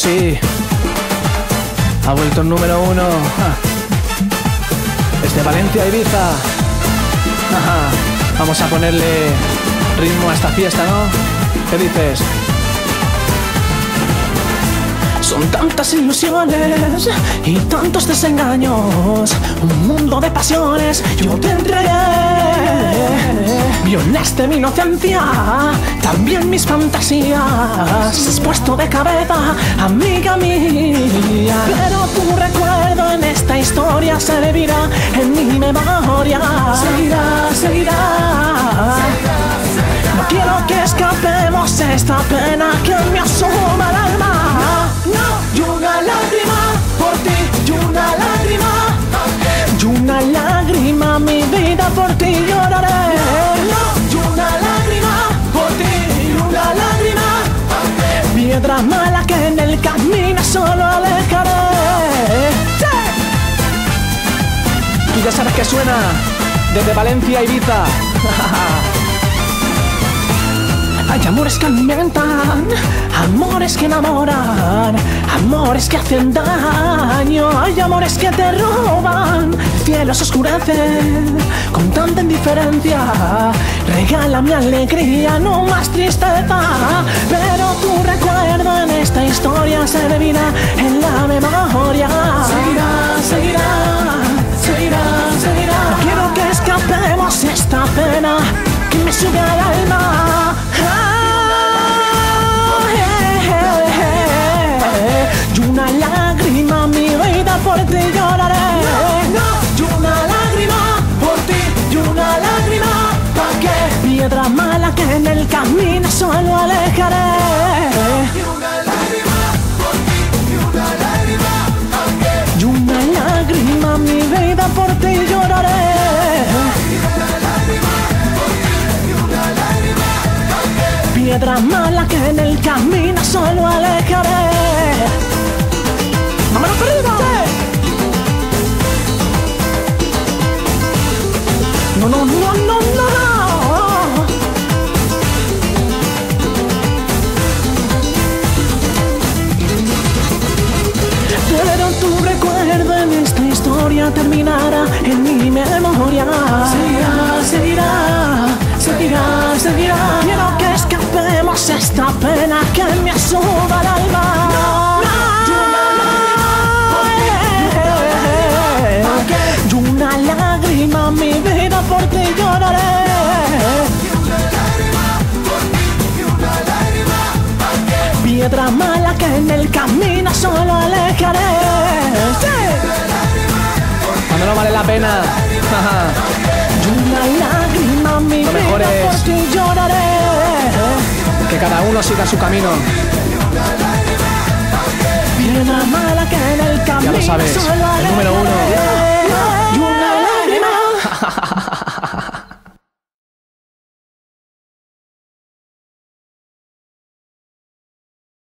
sí. Ha vuelto el número uno. Desde Valencia Ibiza. Vamos a ponerle ritmo a esta fiesta, ¿no? ¿Qué dices? Son tantas ilusiones y tantos desengaños, un mundo de pasiones yo te entregué. Violaste mi inocencia, también mis fantasías. Has puesto de cabeza, amiga mía. Pero tu recuerdo en esta historia se vivirá en mi memoria. Seguirá, seguirá. No quiero que escapemos esta pena sabes que suena desde Valencia a Ibiza. Hay amores que alimentan, amores que enamoran, amores que hacen daño, hay amores que te roban, el cielo se oscurece con tanta indiferencia, regala mi alegría, no más tristeza, pero tu recuerdo en esta historia se vivirá en la memoria. Esta pena que me sube al alma. Y una lágrima, mi vida por ti lloraré. Y una lágrima por ti, y una lágrima pa' qué. Piedra mala que en el camino solo alejaré. Y una lágrima por ti, y una lágrima pa' qué. Y una lágrima, mi vida por ti lloraré. Piedra mala que en el camino solo alejaré. ¡Vámonos arriba! No, no, no, no, no. Pero tu recuerdo en esta historia terminará en mi memoria. Esta pena que me asoma el alma. Y una lágrima, mi vida por ti lloraré. Piedra mala que en el camino solo alejaré. Cuando no vale la pena. Y una lágrima, mi vida por ti lloraré. Que cada uno siga su camino. El camino sabes, el número uno.